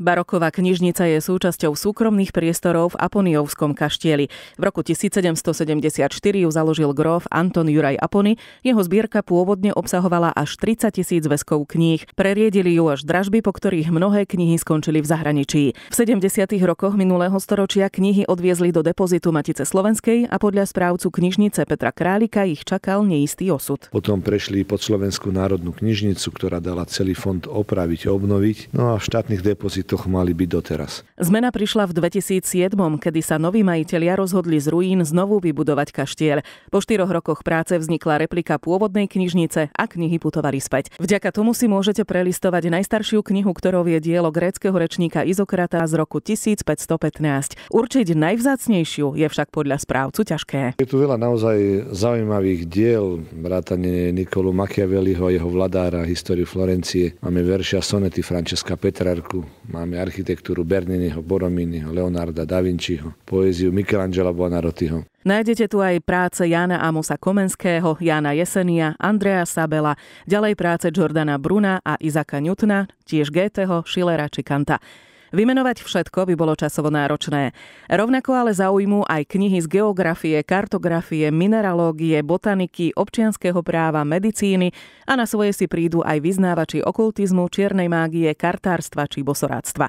Baroková knižnica je súčasťou súkromných priestorov v Aponiovskom kaštieli. V roku 1774 ju založil gróf Anton Juraj Apony. Jeho zbierka pôvodne obsahovala až 30 tisíc zväzkov kníh. Preriedili ju až dražby, po ktorých mnohé knihy skončili v zahraničí. V 70. rokoch minulého storočia knihy odviezli do depozitu Matice Slovenskej a podľa správcu knižnice Petra Králika ich čakal neistý osud. Potom prešli pod Slovenskú národnú knižnicu, ktorá dala celý fond opraviť obnoviť. No a v štátnych depozitoch to mali byť doteraz. Zmena prišla v 2007, kedy sa noví majitelia rozhodli z ruín znovu vybudovať kaštiel. Po štyroch rokoch práce vznikla replika pôvodnej knižnice a knihy putovali späť. Vďaka tomu si môžete prelistovať najstaršiu knihu, ktorou je dielo gréckého rečníka Izokrata z roku 1515. Určiť najvzácnejšiu je však podľa správcu ťažké. Je tu veľa naozaj zaujímavých diel, vrátane Nikolu Machiavelliho a jeho vladára, históriu Florencie. Máme veršia sonety Francesca Petrarku, Máme architektúru Berniniho, Borominiho, Leonarda da Vinciho, poéziu Michelangela Buonarrotiho. Nájdete tu aj práce Jana Amosa Komenského, Jana Jesenia, Andrea Sabela, ďalej práce Jordana Bruna a Izaka Newtona, tiež Goetheho, Schillera či Kanta. Vymenovať všetko by bolo časovo náročné. Rovnako ale zaujmú aj knihy z geografie, kartografie, mineralógie, botaniky, občianského práva, medicíny a na svoje si prídu aj vyznávači okultizmu, čiernej mágie, kartárstva či bosoráctva.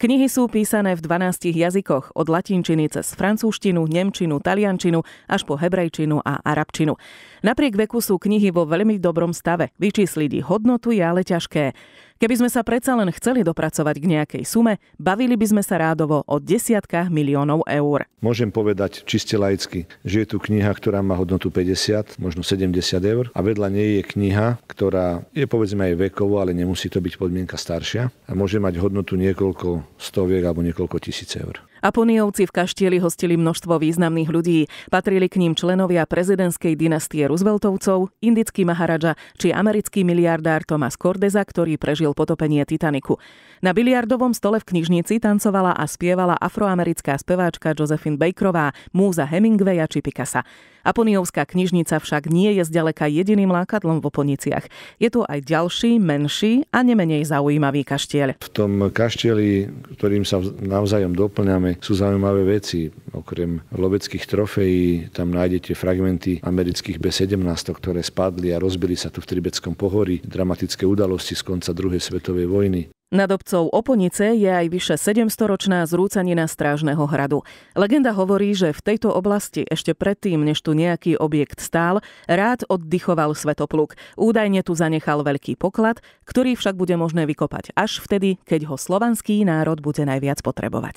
Knihy sú písané v 12 jazykoch, od latinčiny cez francúzštinu, nemčinu, taliančinu až po hebrejčinu a arabčinu. Napriek veku sú knihy vo veľmi dobrom stave. Vyčísliť ich hodnotu je ale ťažké. Keby sme sa predsa len chceli dopracovať k nejakej sume, bavili by sme sa rádovo o desiatkách miliónov eur. Môžem povedať čiste laicky, že je tu kniha, ktorá má hodnotu 50, možno 70 eur a vedľa nej je kniha, ktorá je povedzme aj vekovo, ale nemusí to byť podmienka staršia a môže mať hodnotu niekoľko stoviek alebo niekoľko tisíc eur. Aponiovci v kaštieli hostili množstvo významných ľudí. Patrili k ním členovia prezidentskej dynastie Rooseveltovcov, indický maharadža či americký miliardár Thomas Cordeza, ktorý prežil potopenie Titaniku. Na biliardovom stole v knižnici tancovala a spievala afroamerická speváčka Josephine Bakerová, múza Hemingwaya či Picasa. Aponiovská knižnica však nie je zďaleka jediným lákadlom v Oponiciach. Je tu aj ďalší, menší a nemenej zaujímavý kaštiel. V tom kaštieli, ktorým sa navzájom doplňame, sú zaujímavé veci. Okrem loveckých trofejí tam nájdete fragmenty amerických B-17, ktoré spadli a rozbili sa tu v Tribetskom pohorí. Dramatické udalosti z konca druhej svetovej vojny. Nad obcov Oponice je aj vyše 700-ročná zrúcanina Strážneho hradu. Legenda hovorí, že v tejto oblasti ešte predtým, než tu nejaký objekt stál, rád oddychoval Svetopluk. Údajne tu zanechal veľký poklad, ktorý však bude možné vykopať až vtedy, keď ho slovanský národ bude najviac potrebovať.